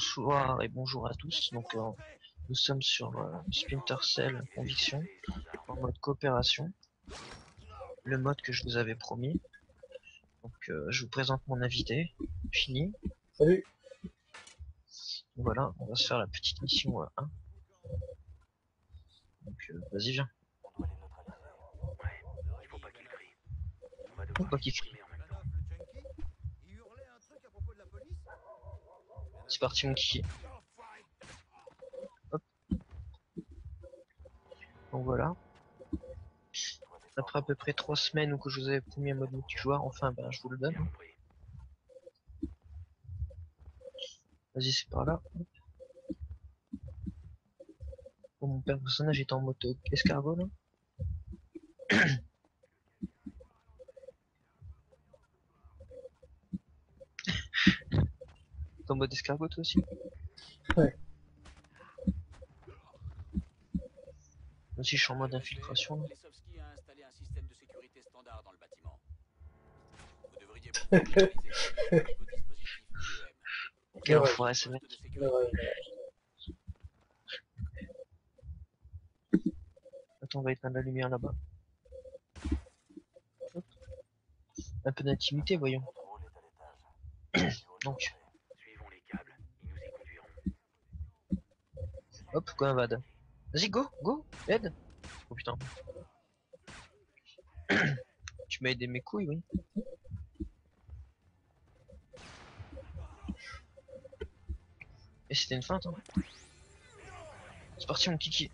Bonsoir et bonjour à tous. Donc euh, nous sommes sur euh, Splinter Cell Conviction en mode coopération, le mode que je vous avais promis. Donc euh, je vous présente mon invité, Fini. Salut. Voilà, on va se faire la petite mission euh, 1. Donc euh, vas-y viens. Faut pas qu'il crie. C'est parti mon kiki. Donc voilà. Après à peu près 3 semaines où que je vous avais promis un mode multijoueur, enfin ben je vous le donne. Vas-y c'est par là. Bon, mon personnage est en mode escargot. en mode escargot toi aussi Ouais. Moi aussi je suis en mode infiltration a installé un système de sécurité standard dans le bâtiment. Vous devriez pouvoir utiliser. Quel enfoiré ce mec. De sécurité. Attends on va éteindre la lumière là-bas. Un peu d'intimité voyons. Donc, Suivons les câbles, ils nous y conduiront. Hop, go invade. Vas-y go, go, aide Oh putain. tu m'as aidé mes couilles oui. Et c'était une feinte hein. C'est parti mon kiki.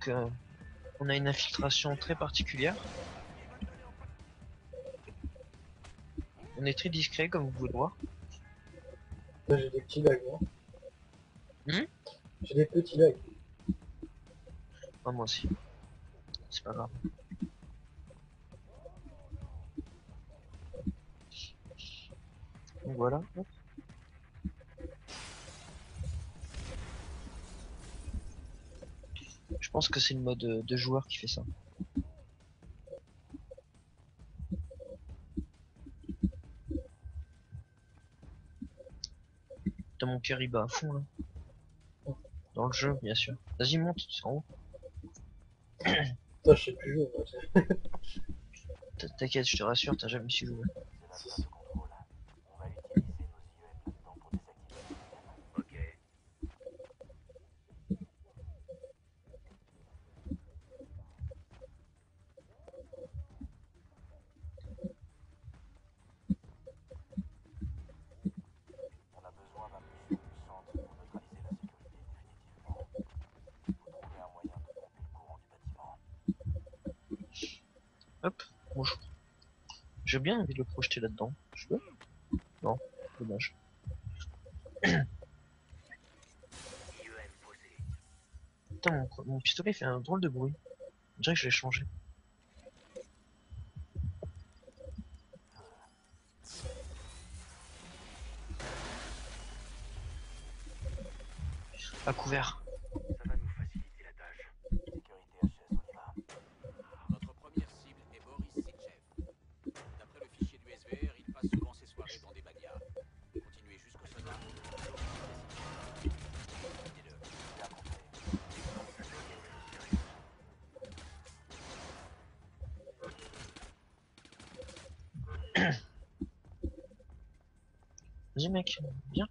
Donc euh, on a une infiltration très particulière. On est très discret comme vous pouvez le voir. Là, j'ai des petits lags, moi. Hmm? J'ai des petits lags. Ah, moi aussi. C'est pas grave. Donc voilà. Je pense que c'est le mode euh, de joueur qui fait ça. Putain, mon cœur il bat à fond là. Dans le jeu, bien sûr. Vas-y, monte, c'est en haut. Putain, je sais plus jouer, T'inquiète, je te rassure, t'as jamais su jouer. Ok. On a besoin d'un mission du centre pour neutraliser la sécurité définitivement. Faut trouver un moyen de pomper le courant du bâtiment. Hop, bonjour. J'ai bien envie de le projeter là-dedans. Je peux Non, dommage. Putain, mon, pistolet fait un drôle de bruit. On dirait que je l'ai changé. À couvert. Vas-y mec, viens.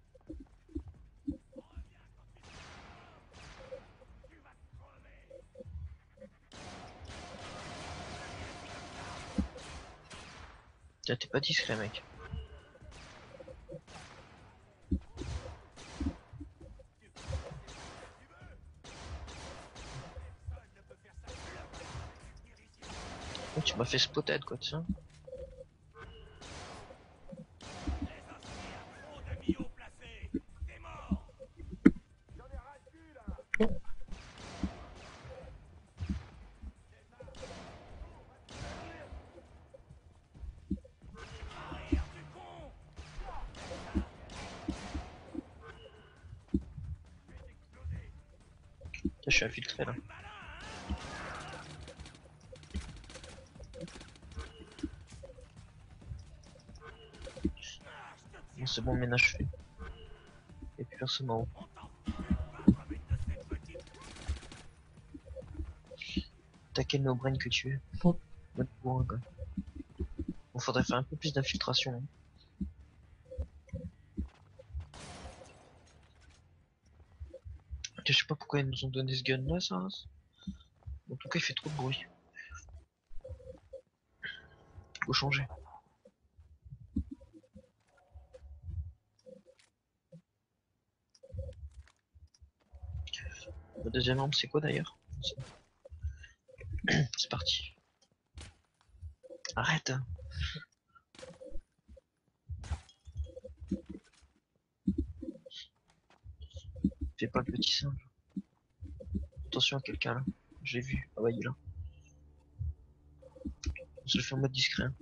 T'es pas discret mec. Oh, tu m'as fait spotted quoi, tiens. Je suis infiltré là. Bon, c'est bon, ménage fait. Et plus personne en haut. T'as quel no-brain que tu es? Bourrin, quoi. Bon, faudrait faire un peu plus d'infiltration. hein. Je sais pas pourquoi ils nous ont donné ce gun là, ça. En tout cas, il fait trop de bruit. Faut changer. La deuxième arme, c'est quoi d'ailleurs? C'est parti. Arrête hein. Fais pas le petit singe. Attention à quelqu'un là. J'ai vu. Ah bah il est là. On se fait en mode discret. hein.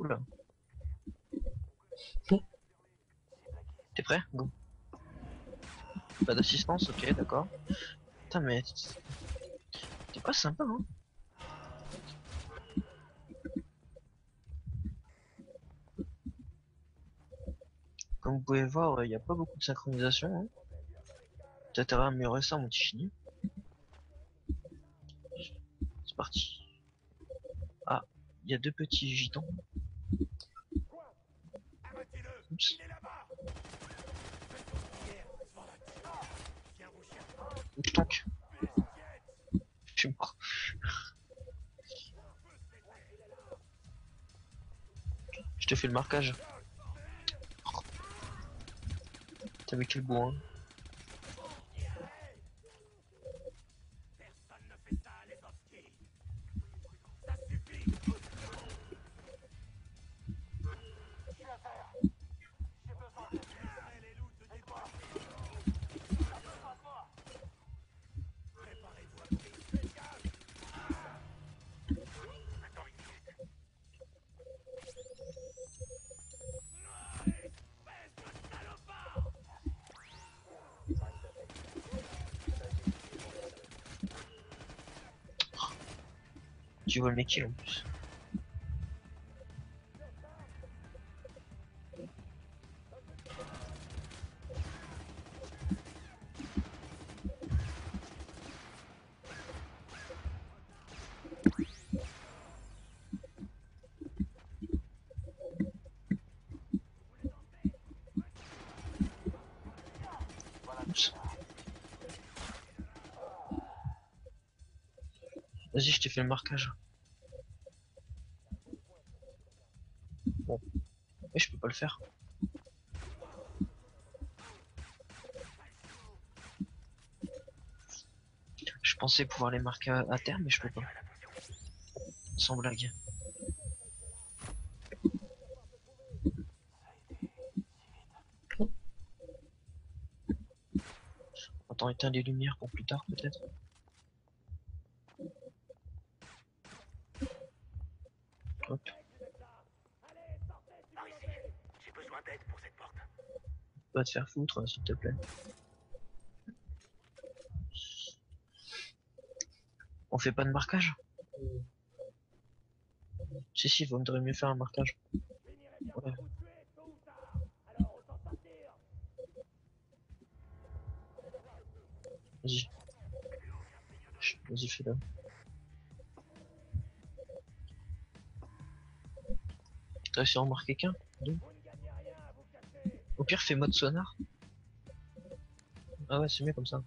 Oula. T'es prêt? Go. Pas d'assistance, ok, d'accord. Putain, mais. T'es pas sympa, hein Comme vous pouvez voir, il n'y a pas beaucoup de synchronisation. Hein. Peut-être à améliorer ça en mode fini. C'est parti. Ah, il y a deux petits gitans. Oups. Je suis. Je te fais le marquage. T'as mis quel bourrin Vas-y, je t'ai fait le marquage. Bon. Mais je peux pas le faire. Je pensais pouvoir les marquer à, terme, mais je peux pas. Sans blague. Attends, éteindre les lumières pour plus tard, peut-être. Hop. Par ici, j'ai besoin d'aide pour cette porte. Va te faire foutre, s'il te plaît. On fait pas de marquage? Si, si, vaudrait mieux faire un marquage. Ouais. Vas-y. Vas-y, fais-le. Réussi à en marquer qu'un Au pire, fais mode sonar. Ah ouais, c'est mieux comme ça.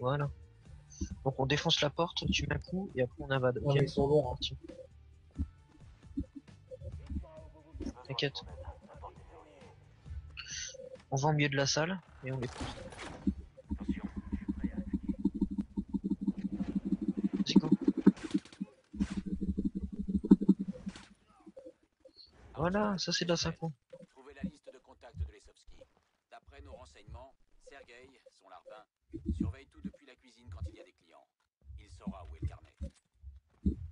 Voilà. Donc on défonce la porte, tu mets un coup et après on invade. Non, ils sont. Hein. T'inquiète. On va au milieu de la salle et on les pousse. Vas-y, go. Voilà, ça c'est de la synchro. Trouvez la liste de contacts de Lesovski. D'après nos renseignements, Sergei, son larbin, surveille tout depuis la cuisine quand il y a des clients. Il saura où est le carnet.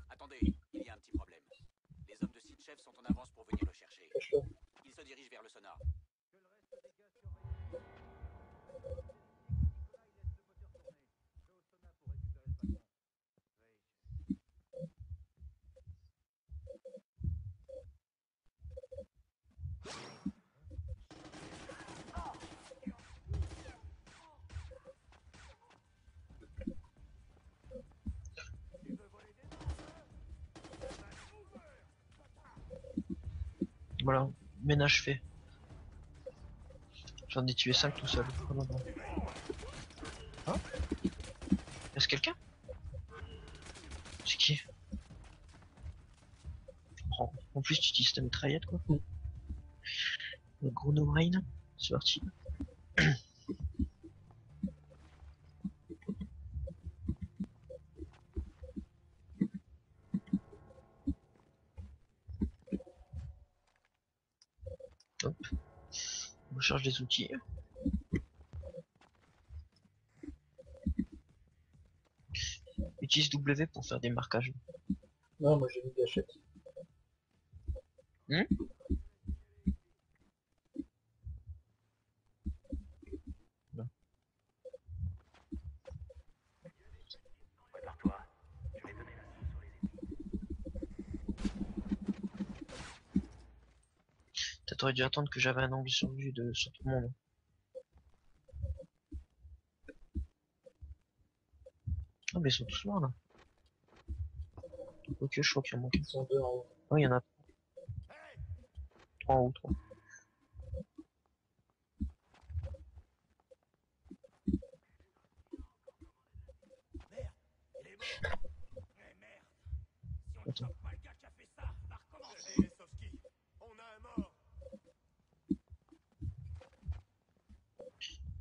Attendez, il y a un petit problème. Les hommes de Sitchev sont sonar. Voilà, ménage fait. J'en ai tué 5 tout seul. Oh non, non. Hein Est-ce quelqu'un C'est qui Oh, En plus, tu utilises ta mitraillette quoi. Mm. Le gros no brain, c'est parti. Hop. On recharge des outils. Utilise W pour faire des marquages. Non, moi j'ai mis gâchette. Prépare-toi. Je vais donner l'info sur les ennemis. Peut-être t'aurais dû attendre que j'avais un angle sur vue de sur tout le monde. Ah mais ils sont tous morts là. Ok, je crois qu'il y en manque. Ils sont deux en haut. Oh, il y en a trois en haut, trois. Il est mort merde Si on ne Attends. chope pas le gars qui a fait ça, ça va recommencer Hé, Sofsky On a un mort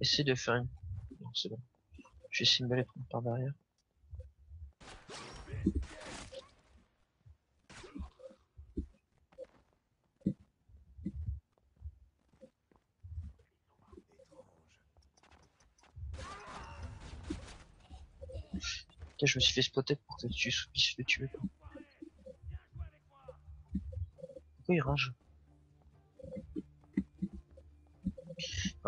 Essaye de faire une. Non, c'est bon. Je vais essayer de me les prendre par derrière. Je me suis fait spotter pour que tu puisses le tuer. quoi. Pourquoi il rage?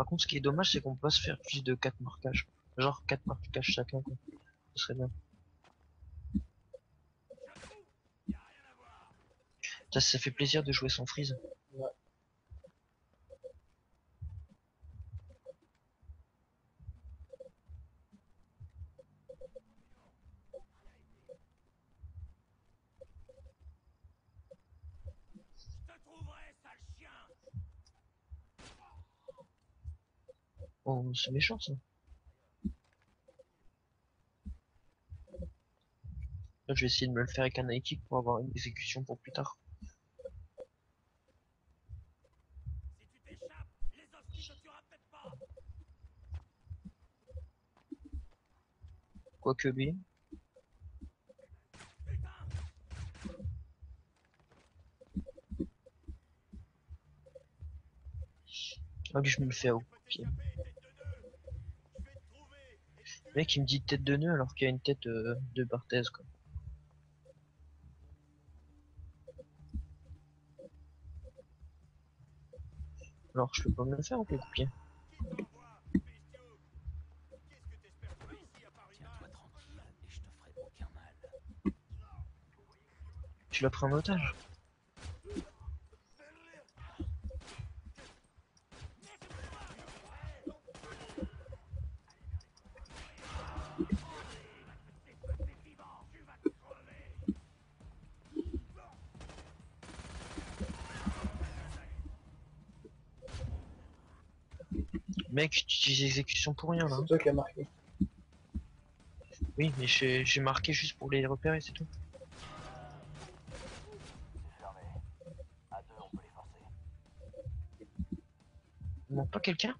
Par contre, ce qui est dommage, c'est qu'on peut se faire plus de 4 marquages. Genre 4 marquages chacun. Ce serait bien. Ça, ça fait plaisir de jouer sans freeze. Ouais. Je te trouverai, sale chien Oh, c'est méchant ça. Je vais essayer de me le faire avec un high kick pour avoir une exécution pour plus tard. Quoique. Putain Ah, je me le fais au pied. Le mec, il me dit tête de nœud alors qu'il y a une tête euh, de Barthez, quoi. Alors, je peux pas me le faire au coup de pied. Tiens-toi tranquille et je te ferai aucun mal. Tu l'as pris en otage. Mec, tu utilises exécution pour rien là. C'est toi qui as marqué. Oui, mais j'ai marqué juste pour les repérer, c'est tout. Il manque pas quelqu'un?